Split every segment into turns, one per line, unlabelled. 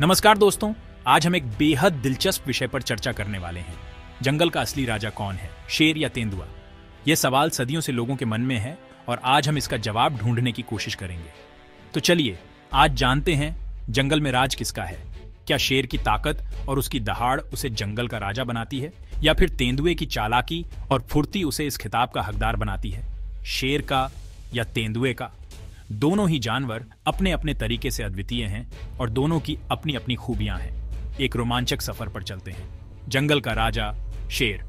नमस्कार दोस्तों, आज हम एक बेहद दिलचस्प विषय पर चर्चा करने वाले हैं। जंगल का असली राजा कौन है? शेर या तेंदुआ? यह सवाल सदियों से लोगों के मन में है और आज हम इसका जवाब ढूँढने की कोशिश करेंगे। तो चलिए, आज जानते हैं जंगल में राज किसका है। क्या शेर की ताकत और उसकी दहाड़ उसे जंगल का राजा बनाती है? या फिर तेंदुए की चालाकी और फुर्ती उसे इस खिताब का हकदार बनाती है? शेर का या तेंदुए का? दोनों ही जानवर अपने अपने तरीके से अद्वितीय हैं और दोनों की अपनी अपनी खूबियाँ हैं। एक रोमांचक सफ़र पर चलते हैं। जंगल का राजा, शेर।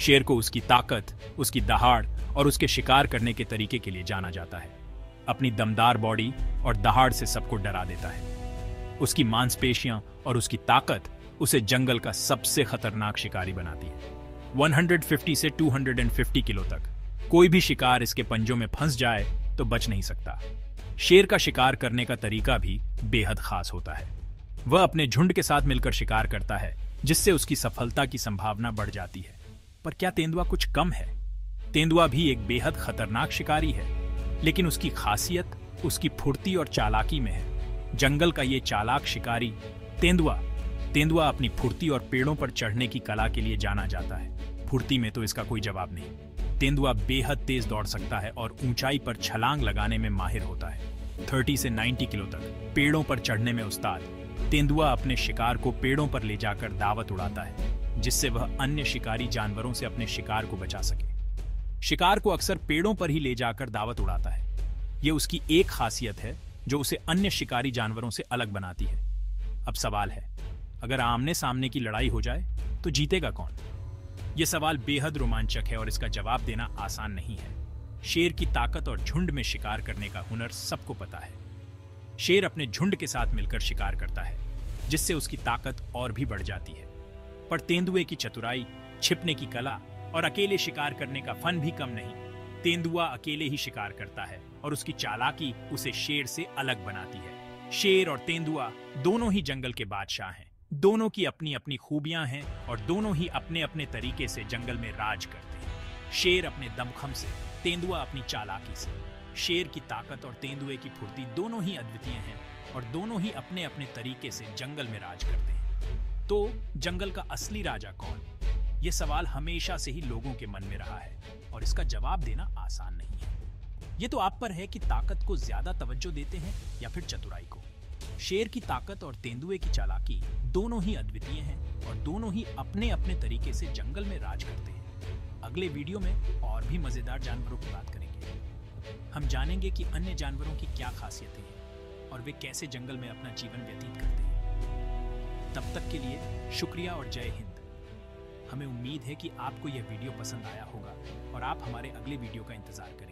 शेर को उसकी ताकत, उसकी दहाड़ और उसके शिकार करने के तरीके के लिए जाना जाता है। अपनी दमदार बॉडी और दहाड़ से सबको डरा देता है। उसकी मांसपेशियाँ और उसकी ताकत उसे जंगल का सबसे खतरनाक शिकारी बनाती है। 150 से 250 किलो तक। कोई भी शिकार इसके पंजों में फंस जाए तो बच नहीं सकता। शेर का शिकार करने का तरीका भी बेहद खास होता है। वह अपने झुंड के साथ मिलकर शिकार करता है, जिससे उसकी सफलता की संभावना बढ़ जाती है। पर क्या तेंदुआ कुछ कम है? तेंदुआ भी एक बेहद खतरनाक शिकारी है, लेकिन उसकी खासियत उसकी फुर्ती और चालाकी में है। जंगल का ये चालाक शिकारी तेंदुआ तेंदुआ अपनी फुर्ती और पेड़ों पर चढ़ने की कला के लिए जाना जाता है। फुर्ती में तो इसका कोई जवाब नहीं। तेंदुआ बेहद तेज दौड़ सकता है और ऊंचाई पर छलांग लगाने में माहिर होता है। 30 से 90 किलो तक, पेड़ों पर चढ़ने में उस्ताद। तेंदुआ अपने शिकार को पेड़ों पर ले जाकर दावत उड़ाता है, जिससे वह अन्य शिकारी जानवरों से अपने शिकार को बचा सके। शिकार को अक्सर पेड़ों पर ही ले जाकर दावत उड़ाता है। यह उसकी एक खासियत है, जो उसे अन्य शिकारी जानवरों से अलग बनाती है। अब सवाल है, अगर आमने सामने की लड़ाई हो जाए तो जीतेगा कौन? यह सवाल बेहद रोमांचक है और इसका जवाब देना आसान नहीं है। शेर की ताकत और झुंड में शिकार करने का हुनर सबको पता है। शेर अपने झुंड के साथ मिलकर शिकार करता है, जिससे उसकी ताकत और भी बढ़ जाती है। पर तेंदुए की चतुराई, छिपने की कला और अकेले शिकार करने का फन भी कम नहीं। तेंदुआ अकेले ही शिकार करता है और उसकी चालाकी उसे शेर से अलग बनाती है। शेर और तेंदुआ दोनों ही जंगल के बादशाह हैं। दोनों की अपनी अपनी खूबियाँ हैं और दोनों ही अपने अपने तरीके से जंगल में राज करते हैं। शेर अपने दमखम से, तेंदुआ अपनी चालाकी से। शेर की ताकत और तेंदुए की फुर्ती दोनों ही अद्वितीय हैं और दोनों ही अपने अपने तरीके से जंगल में राज करते हैं। तो जंगल का असली राजा कौन? ये सवाल हमेशा से ही लोगों के मन में रहा है और इसका जवाब देना आसान नहीं है। ये तो आप पर है कि ताकत को ज़्यादा तवज्जो देते हैं या फिर चतुराई को। शेर की ताकत और तेंदुए की चालाकी दोनों ही अद्वितीय हैं और दोनों ही अपने अपने तरीके से जंगल में राज करते हैं। अगले वीडियो में और भी मज़ेदार जानवरों की बात करेंगे। हम जानेंगे कि अन्य जानवरों की क्या खासियतें हैं और वे कैसे जंगल में अपना जीवन व्यतीत करते हैं। तब तक के लिए शुक्रिया और जय हिंद। हमें उम्मीद है कि आपको यह वीडियो पसंद आया होगा और आप हमारे अगले वीडियो का इंतज़ार करेंगे।